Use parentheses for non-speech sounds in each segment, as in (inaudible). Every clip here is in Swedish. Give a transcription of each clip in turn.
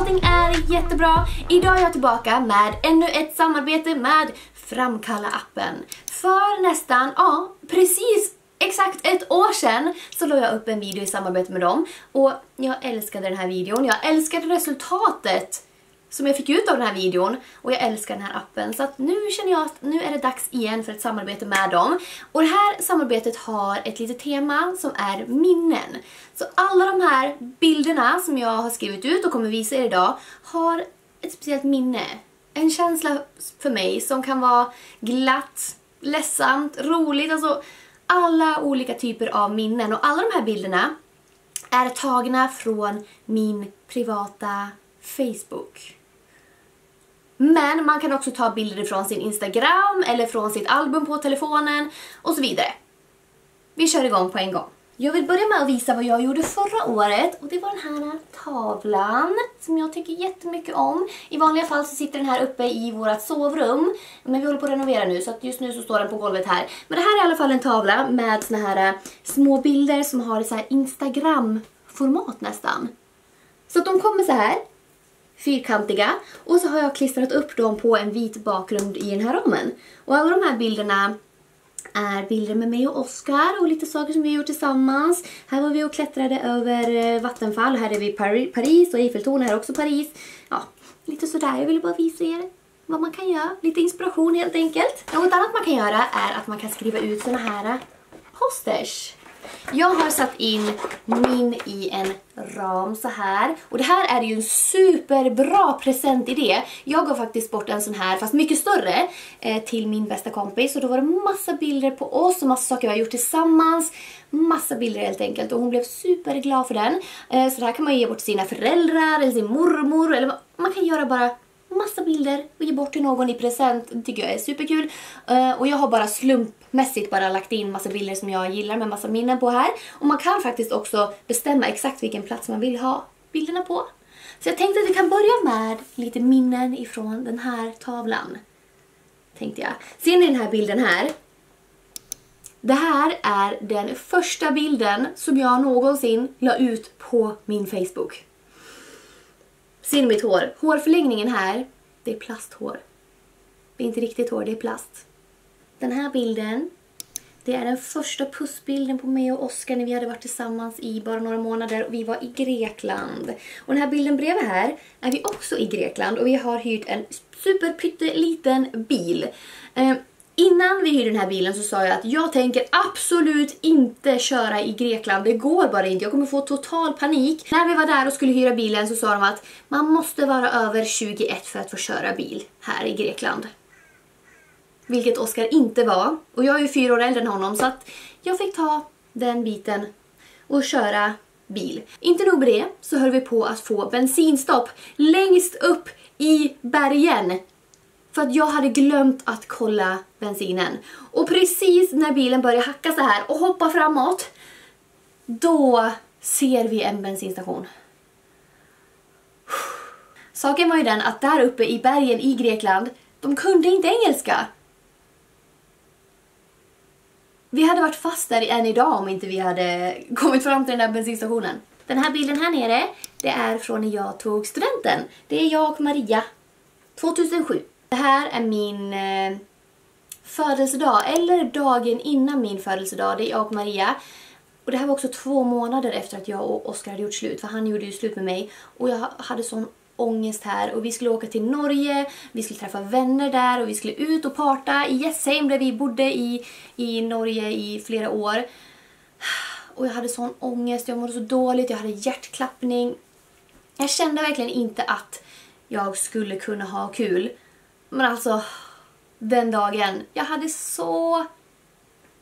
allting är jättebra. Idag är jag tillbaka med ännu ett samarbete med Framkalla-appen. För nästan, ja, precis exakt ett år sedan så la jag upp en video i samarbete med dem. Och jag älskade den här videon, jag älskade resultatet som jag fick ut av den här videon och jag älskar den här appen. Så att nu känner jag att nu är det dags igen för ett samarbete med dem. Och det här samarbetet har ett litet tema som är minnen. Så alla de här bilderna som jag har skrivit ut och kommer visa er idag har ett speciellt minne. En känsla för mig som kan vara glatt, ledsamt, roligt, alltså alla olika typer av minnen. Och alla de här bilderna är tagna från min privata Facebook. Men man kan också ta bilder från sin Instagram eller från sitt album på telefonen och så vidare. Vi kör igång på en gång. Jag vill börja med att visa vad jag gjorde förra året och det var den här tavlan som jag tycker jättemycket om. I vanliga fall så sitter den här uppe i vårt sovrum men vi håller på att renovera nu så att just nu så står den på golvet här. Men det här är i alla fall en tavla med såna här eh, små bilder som har så här Instagram-format nästan. Så att de kommer så här fyrkantiga och så har jag klistrat upp dem på en vit bakgrund i den här ramen. Och alla de här bilderna är bilder med mig och Oscar och lite saker som vi har gjort tillsammans. Här var vi och klättrade över eh, vattenfall, här är vi i Paris och Eiffeltornet här är också Paris. Ja, lite sådär, jag ville bara visa er vad man kan göra. Lite inspiration helt enkelt. Något annat man kan göra är att man kan skriva ut såna här eh, posters. Jag har satt in min i en ram så här. Och det här är ju en superbra presentidé. Jag gav faktiskt bort en sån här, fast mycket större, eh, till min bästa kompis. Och då var det massa bilder på oss och massa saker vi har gjort tillsammans. Massa bilder helt enkelt. Och hon blev superglad för den. Eh, så det här kan man ge bort till sina föräldrar eller sin mormor. Eller man kan göra bara massa bilder och ge bort till någon i present. Det tycker jag är superkul. Uh, och jag har bara slumpmässigt bara lagt in massa bilder som jag gillar med massa minnen på här. Och man kan faktiskt också bestämma exakt vilken plats man vill ha bilderna på. Så jag tänkte att vi kan börja med lite minnen ifrån den här tavlan. Tänkte jag. Ser ni den här bilden här? Det här är den första bilden som jag någonsin la ut på min Facebook. Ser ni mitt hår? Hårförlängningen här, det är plasthår. Det är inte riktigt hår, det är plast. Den här bilden, det är den första pussbilden på mig och Oskar när vi hade varit tillsammans i bara några månader och vi var i Grekland. Och den här bilden bredvid här är vi också i Grekland och vi har hyrt en superpytteliten bil. Ehm, Innan vi hyrde den här bilen så sa jag att jag tänker absolut inte köra i Grekland. Det går bara inte. Jag kommer få total panik. När vi var där och skulle hyra bilen så sa de att man måste vara över 21 för att få köra bil här i Grekland. Vilket Oskar inte var. Och jag är ju fyra år äldre än honom så att jag fick ta den biten och köra bil. Inte nog med det så höll vi på att få bensinstopp längst upp i bergen för att jag hade glömt att kolla bensinen. Och precis när bilen börjar hacka så här och hoppa framåt, då ser vi en bensinstation. Saken var ju den att där uppe i bergen i Grekland, de kunde inte engelska. Vi hade varit fast där än idag om inte vi hade (laughs) kommit fram till den där bensinstationen. Den här bilden här nere, det är från när jag tog studenten. Det är jag och Maria, 2007. Det här är min eh, födelsedag, eller dagen innan min födelsedag. Det är jag och Maria. Och det här var också två månader efter att jag och Oskar hade gjort slut, för han gjorde ju slut med mig. Och jag hade sån ångest här och vi skulle åka till Norge, vi skulle träffa vänner där och vi skulle ut och parta i Jessheim där vi bodde i, i Norge i flera år. Och jag hade sån ångest, jag mådde så dåligt, jag hade hjärtklappning. Jag kände verkligen inte att jag skulle kunna ha kul. Men alltså, den dagen, jag hade så,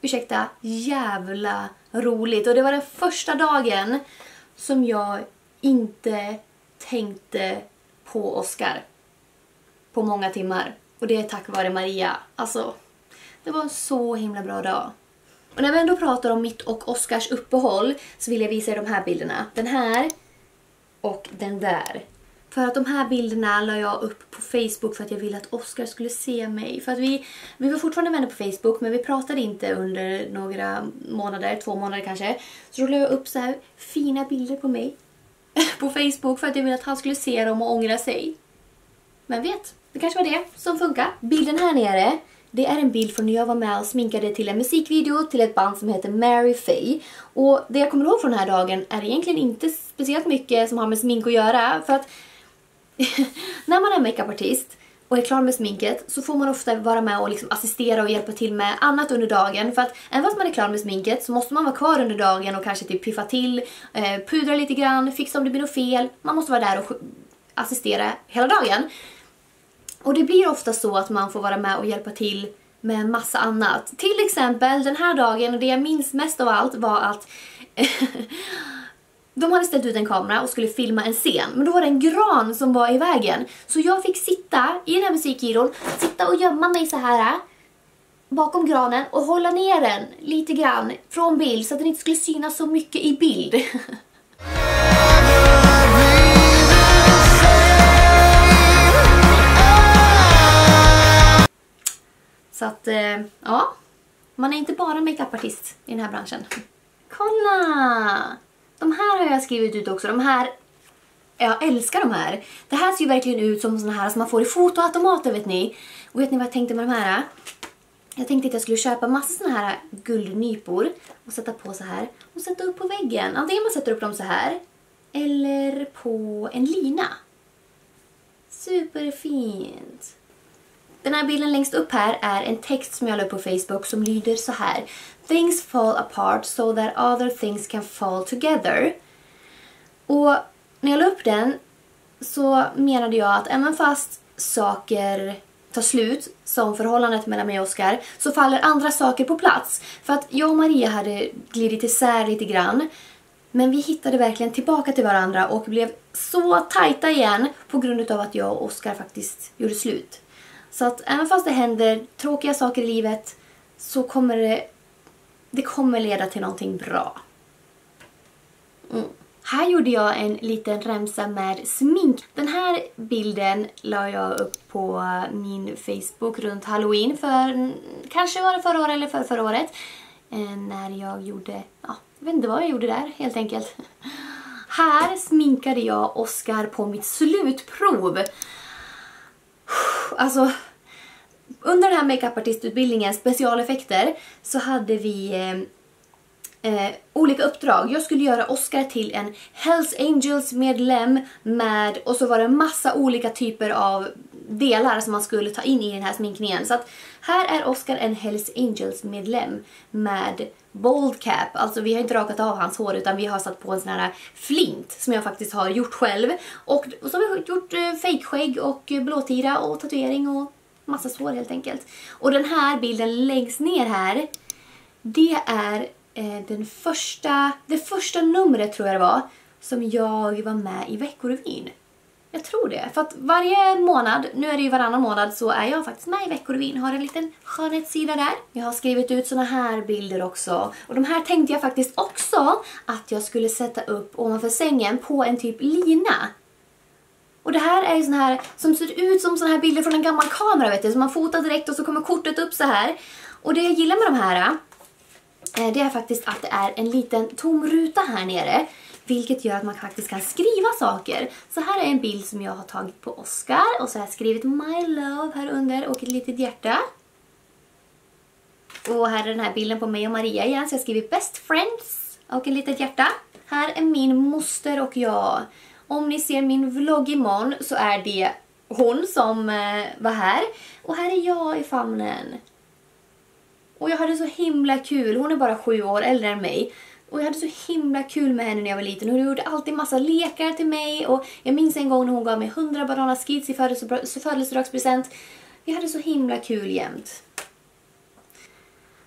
ursäkta, jävla roligt. Och det var den första dagen som jag inte tänkte på Oscar på många timmar. Och det är tack vare Maria. Alltså, det var en så himla bra dag. Och när vi ändå pratar om mitt och Oscars uppehåll så vill jag visa er de här bilderna. Den här och den där. För att de här bilderna la jag upp på Facebook för att jag ville att Oscar skulle se mig. För att vi, vi var fortfarande vänner på Facebook men vi pratade inte under några månader, två månader kanske. Så då la jag upp så här fina bilder på mig. (laughs) på Facebook för att jag ville att han skulle se dem och ångra sig. Men vet, det kanske var det som funkar. Bilden här nere, det är en bild från när jag var med och sminkade till en musikvideo till ett band som heter Mary Faye. Och det jag kommer ihåg från den här dagen är egentligen inte speciellt mycket som har med smink att göra. För att (laughs) när man är makeupartist och är klar med sminket så får man ofta vara med och liksom assistera och hjälpa till med annat under dagen. För att även fast man är klar med sminket så måste man vara kvar under dagen och kanske typ piffa till, eh, pudra lite grann, fixa om det blir något fel. Man måste vara där och assistera hela dagen. Och det blir ofta så att man får vara med och hjälpa till med en massa annat. Till exempel den här dagen, och det jag minns mest av allt var att (laughs) de hade ställt ut en kamera och skulle filma en scen. Men då var det en gran som var i vägen. Så jag fick sitta i den här musikgiron, sitta och gömma mig så här äh, bakom granen och hålla ner den lite grann från bild så att den inte skulle synas så mycket i bild. (laughs) Så att, äh, ja. Man är inte bara makeupartist i den här branschen. Kolla! De här har jag skrivit ut också. De här, jag älskar de här. Det här ser ju verkligen ut som såna här som man får i fotoautomater vet ni. Och vet ni vad jag tänkte med de här? Jag tänkte att jag skulle köpa massa såna här guldnypor och sätta på så här och sätta upp på väggen. Antingen man sätter upp dem så här eller på en lina. Superfint! Den här bilden längst upp här är en text som jag la upp på Facebook som lyder så här. Things fall apart so that other things can fall together. Och när jag la upp den så menade jag att även fast saker tar slut, som förhållandet mellan mig och Oskar, så faller andra saker på plats. För att jag och Maria hade glidit isär lite grann. Men vi hittade verkligen tillbaka till varandra och blev så tajta igen på grund av att jag och Oskar faktiskt gjorde slut. Så att även fast det händer tråkiga saker i livet så kommer det, det kommer leda till någonting bra. Mm. Här gjorde jag en liten remsa med smink. Den här bilden la jag upp på min Facebook runt halloween för kanske var det förra året eller för förra året. Eh, när jag gjorde, ja, jag vet inte vad jag gjorde där helt enkelt. Här sminkade jag Oscar på mitt slutprov. Alltså, under den här makeupartistutbildningen, specialeffekter, så hade vi eh, eh, olika uppdrag. Jag skulle göra Oscar till en Hells Angels medlem med, och så var det massa olika typer av delar som man skulle ta in i den här sminkningen. Så att här är Oscar en Hells Angels medlem med bold cap. Alltså vi har inte rakat av hans hår utan vi har satt på en sån här flint som jag faktiskt har gjort själv. Och, och så har vi gjort eh, fejkskägg och blåtira och tatuering och massa sår helt enkelt. Och den här bilden längst ner här, det är eh, den första, det första numret tror jag det var, som jag var med i Veckorevyn. Jag tror det. För att varje månad, nu är det ju varannan månad, så är jag faktiskt med i Veckorevyn. Har en liten skönhetssida där. Jag har skrivit ut såna här bilder också. Och de här tänkte jag faktiskt också att jag skulle sätta upp ovanför sängen på en typ lina. Och det här är ju sån här som ser ut som såna här bilder från en gammal kamera vet du. Så man fotar direkt och så kommer kortet upp så här. Och det jag gillar med de här eh, det är faktiskt att det är en liten tom ruta här nere. Vilket gör att man faktiskt kan skriva saker. Så här är en bild som jag har tagit på Oscar. Och så har jag skrivit My Love här under och ett litet hjärta. Och här är den här bilden på mig och Maria igen. Så jag har skrivit Best Friends och ett litet hjärta. Här är min moster och jag. Om ni ser min vlogg imorgon så är det hon som eh, var här. Och här är jag i famnen. Och jag hade så himla kul. Hon är bara sju år äldre än mig. Och jag hade så himla kul med henne när jag var liten. Hon gjorde alltid massa lekar till mig. Och jag minns en gång när hon gav mig 100 bananaskids i födelsedagspresent. Vi hade så himla kul jämt.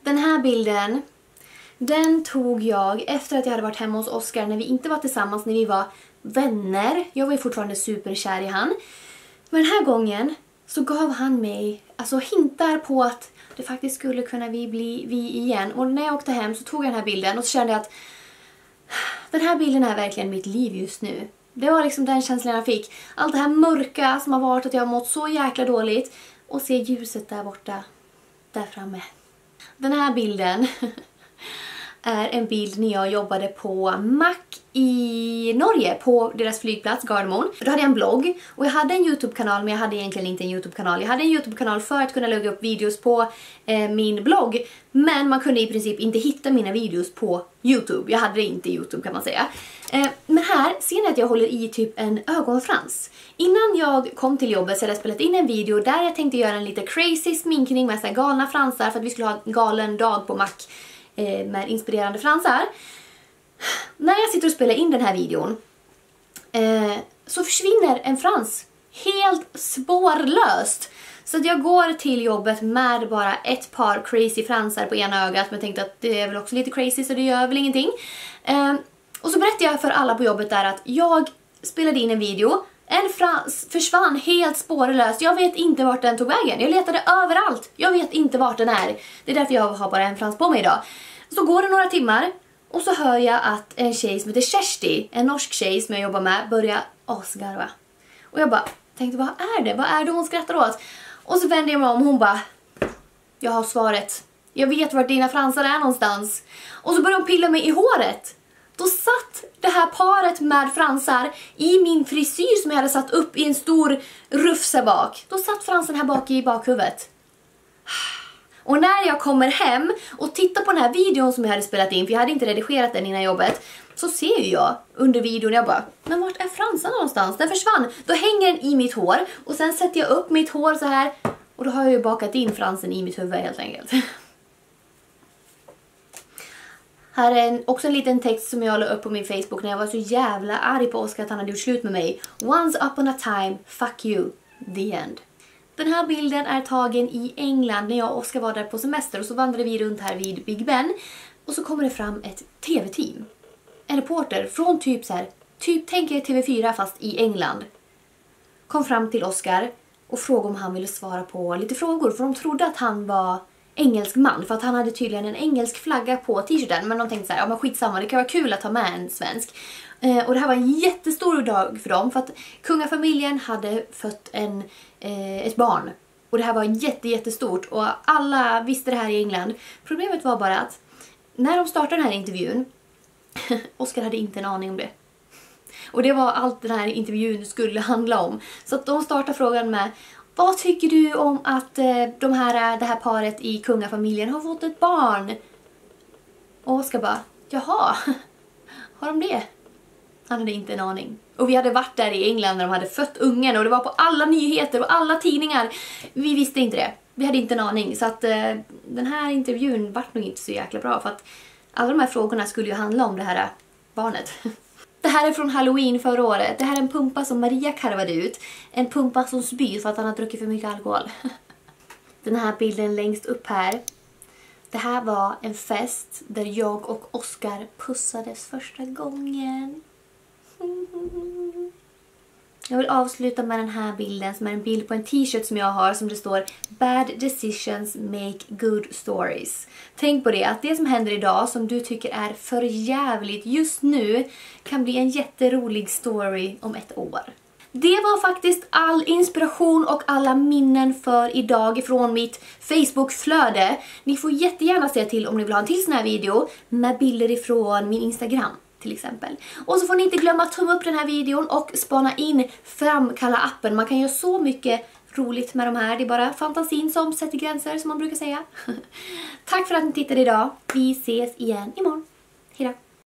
Den här bilden, den tog jag efter att jag hade varit hemma hos Oscar när vi inte var tillsammans, när vi var vänner. Jag var ju fortfarande superkär i han. Men den här gången så gav han mig alltså hintar på att det faktiskt skulle kunna vi bli vi igen. Och när jag åkte hem så tog jag den här bilden och så kände jag att den här bilden är verkligen mitt liv just nu. Det var liksom den känslan jag fick. Allt det här mörka som har varit att jag har mått så jäkla dåligt och se ljuset där borta, där framme. Den här bilden (laughs) är en bild när jag jobbade på Mac i Norge på deras flygplats Gardermoen. Då hade jag en blogg och jag hade en Youtube-kanal men jag hade egentligen inte en Youtube-kanal. Jag hade en Youtube-kanal för att kunna lägga upp videos på eh, min blogg men man kunde i princip inte hitta mina videos på Youtube. Jag hade det inte i Youtube kan man säga. Eh, men här ser ni att jag håller i typ en ögonfrans. Innan jag kom till jobbet så hade jag spelat in en video där jag tänkte göra en lite crazy sminkning med så galna fransar för att vi skulle ha en galen dag på Mac eh, med inspirerande fransar. När jag sitter och spelar in den här videon eh, så försvinner en frans helt spårlöst. Så jag går till jobbet med bara ett par crazy fransar på ena ögat men tänkte att det är väl också lite crazy så det gör väl ingenting. Eh, och så berättade jag för alla på jobbet där att jag spelade in en video en frans försvann helt spårlöst. Jag vet inte vart den tog vägen. Jag letade överallt. Jag vet inte vart den är. Det är därför jag har bara en frans på mig idag. Så går det några timmar och så hör jag att en tjej som heter Kersti, en norsk tjej som jag jobbar med, börjar asgarva. Och jag bara tänkte, vad är det? Vad är det hon skrattar åt? Och så vänder jag mig om och hon bara, jag har svaret. Jag vet vart dina fransar är någonstans. Och så börjar hon pilla mig i håret. Då satt det här paret med fransar i min frisyr som jag hade satt upp i en stor rufse bak. Då satt fransen här bak i bakhuvudet. Och när jag kommer hem och tittar på den här videon som jag hade spelat in, för jag hade inte redigerat den innan jobbet, så ser ju jag under videon, jag bara, men vart är fransen någonstans? Den försvann. Då hänger den i mitt hår och sen sätter jag upp mitt hår så här och då har jag ju bakat in fransen i mitt huvud helt enkelt. Här är en, också en liten text som jag la upp på min Facebook när jag var så jävla arg på Oskar att han hade gjort slut med mig. Once upon a time, fuck you, the end. Den här bilden är tagen i England när jag och Oskar var där på semester och så vandrade vi runt här vid Big Ben och så kommer det fram ett TV-team. En reporter från typ så här, typ tänk er TV4 fast i England. Kom fram till Oskar och frågade om han ville svara på lite frågor för de trodde att han var engelsk man för att han hade tydligen en engelsk flagga på t-shirten men de tänkte så här, ja men skitsamma det kan vara kul att ha med en svensk. Eh, och det här var en jättestor dag för dem för att kungafamiljen hade fött en, eh, ett barn. Och det här var jätte, jättestort och alla visste det här i England. Problemet var bara att när de startade den här intervjun, (laughs) Oscar hade inte en aning om det. Och det var allt den här intervjun skulle handla om. Så att de startade frågan med vad tycker du om att eh, de här, eh, det här paret i kungafamiljen har fått ett barn? Och Oskar bara, jaha, (laughs) har de det? Han hade inte en aning. Och vi hade varit där i England när de hade fött ungen och det var på alla nyheter och alla tidningar. Vi visste inte det. Vi hade inte en aning. Så att eh, den här intervjun vart nog inte så jäkla bra för att alla de här frågorna skulle ju handla om det här eh, barnet. (laughs) Det här är från Halloween förra året. Det här är en pumpa som Maria karvade ut. En pumpa som spyr för att han har druckit för mycket alkohol. (laughs) Den här bilden längst upp här. Det här var en fest där jag och Oscar pussades första gången. (laughs) Jag vill avsluta med den här bilden som är en bild på en t-shirt som jag har som det står Bad decisions make good stories. Tänk på det, att det som händer idag som du tycker är för jävligt just nu kan bli en jätterolig story om ett år. Det var faktiskt all inspiration och alla minnen för idag från mitt Facebook-flöde. Ni får jättegärna säga till om ni vill ha en till sån här video med bilder ifrån min Instagram till exempel. Och så får ni inte glömma att tumma upp den här videon och spana in Framkalla appen. Man kan göra så mycket roligt med de här. Det är bara fantasin som sätter gränser som man brukar säga. (laughs) Tack för att ni tittade idag. Vi ses igen imorgon. Hejdå!